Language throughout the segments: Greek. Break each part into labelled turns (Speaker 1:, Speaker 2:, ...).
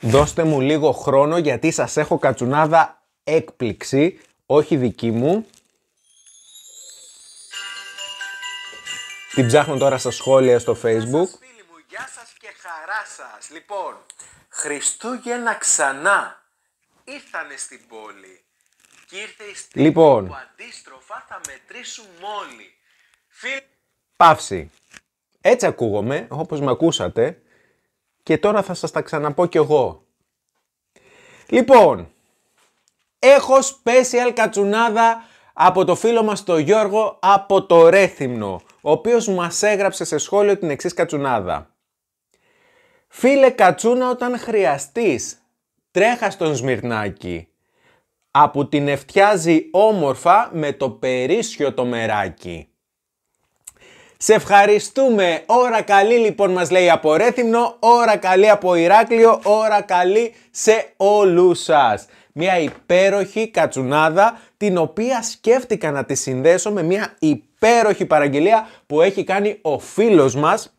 Speaker 1: Δώστε μου λίγο χρόνο γιατί σας έχω κατσουνάδα έκπληξη, όχι δική μου. Την ψάχνω τώρα στα σχόλια στο facebook.
Speaker 2: Φίλοι μου, γεια σας και χαρά σας. Λοιπόν, Χριστούγεννα ξανά ήρθανε στην πόλη. Και ήρθε η στιγμή
Speaker 1: Λοιπόν.
Speaker 2: που αντίστροφα θα μετρήσουν όλοι. Φίλοι
Speaker 1: Παύση. Έτσι ακούγομαι, όπως με ακούσατε. Και τώρα θα σας τα ξαναπώ κι εγώ. Λοιπόν, έχω special κατσουνάδα από το φίλο μας τον Γιώργο από το Ρέθυμνο, ο οποίος μας έγραψε σε σχόλιο την εξής κατσουνάδα. Φίλε κατσούνα όταν χρειαστείς, τρέχα στον Σμυρνάκι. Από την ευτιάζει όμορφα με το περίσσιο το μεράκι. Σε ευχαριστούμε. Ώρα καλή λοιπόν μας λέει από Ρέθυμνο, ώρα καλή από Ηράκλειο, ώρα καλή σε όλους σας. Μια υπέροχη κατσουνάδα την οποία σκέφτηκα να τη συνδέσω με μια υπέροχη παραγγελία που έχει κάνει ο φίλος μας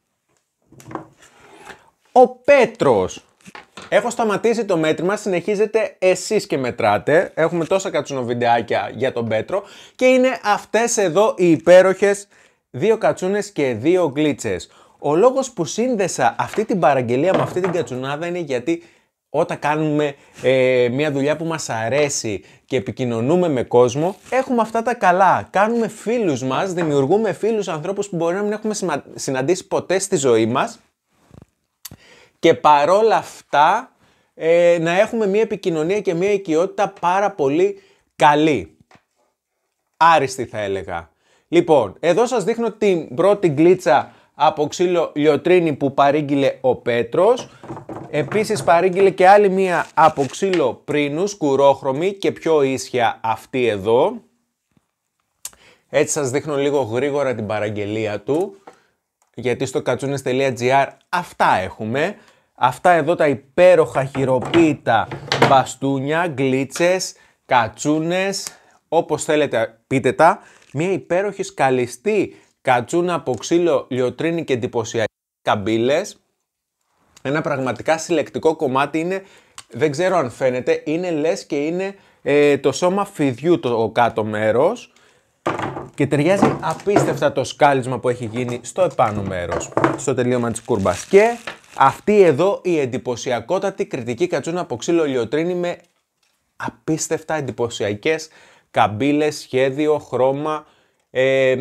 Speaker 1: ο Πέτρος. Έχω σταματήσει το μέτρημα, συνεχίζετε εσείς και μετράτε. Έχουμε τόσα κατσουνοβιντεάκια για τον Πέτρο και είναι αυτές εδώ οι υπέροχες δύο κατσούνες και δύο γκλίτσες. Ο λόγος που σύνδεσα αυτή την παραγγελία με αυτή την κατσουνάδα είναι γιατί όταν κάνουμε ε, μια δουλειά που μας αρέσει και επικοινωνούμε με κόσμο, έχουμε αυτά τα καλά. Κάνουμε φίλους μας, δημιουργούμε φίλους ανθρώπους που μπορεί να μην έχουμε σημα- συναντήσει ποτέ στη ζωή μας και παρόλα αυτά ε, να έχουμε μια επικοινωνία και μια οικειότητα πάρα πολύ καλή. Άριστη θα έλεγα. Λοιπόν, εδώ σας δείχνω την πρώτη γκλίτσα από ξύλο λιωτρίνη που παρήγγειλε ο Πέτρος. Επίσης παρήγγειλε και άλλη μία από ξύλο πρίνους, κουρόχρωμη και πιο ίσια αυτή εδώ. Έτσι σας δείχνω λίγο γρήγορα την παραγγελία του. Γιατί στο κατσούνες.gr αυτά έχουμε. Αυτά εδώ τα υπέροχα χειροποίητα μπαστούνια, γκλίτσες, κατσούνες, όπως θέλετε πείτε τα. Μια υπέροχη σκαλιστή κατσούνα από ξύλο, λιωτρίνη και εντυπωσιακή καμπύλες. Ένα πραγματικά συλλεκτικό κομμάτι είναι, δεν ξέρω αν φαίνεται, είναι λες και είναι ε, το σώμα φιδιού το κάτω μέρος και ταιριάζει απίστευτα το σκάλισμα που έχει γίνει στο επάνω μέρος, στο τελείωμα της κούρμπας. Και αυτή εδώ η εντυπωσιακότατη κριτική κατσούνα από ξύλο λιωτρίνη με απίστευτα εντυπωσιακές καμπύλες, σχέδιο, χρώμα. Ε,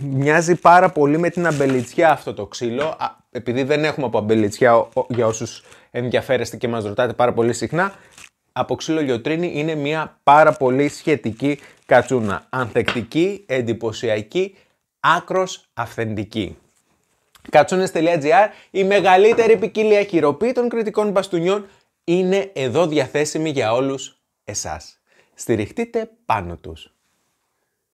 Speaker 1: μοιάζει πάρα πολύ με την αμπελιτσιά αυτό το ξύλο. Α, επειδή δεν έχουμε από αμπελιτσιά ο- ο- για όσους ενδιαφέρεστε και μας ρωτάτε πάρα πολύ συχνά, από ξύλο λιωτρίνη είναι μια πάρα πολύ σχετική κατσούνα. Ανθεκτική, εντυπωσιακή, άκρος αυθεντική. Κατσούνες.gr, η μεγαλύτερη ποικιλία χειροποίητων κριτικών μπαστούνιων είναι εδώ διαθέσιμη για όλους εσάς. Στηριχτείτε πάνω τους.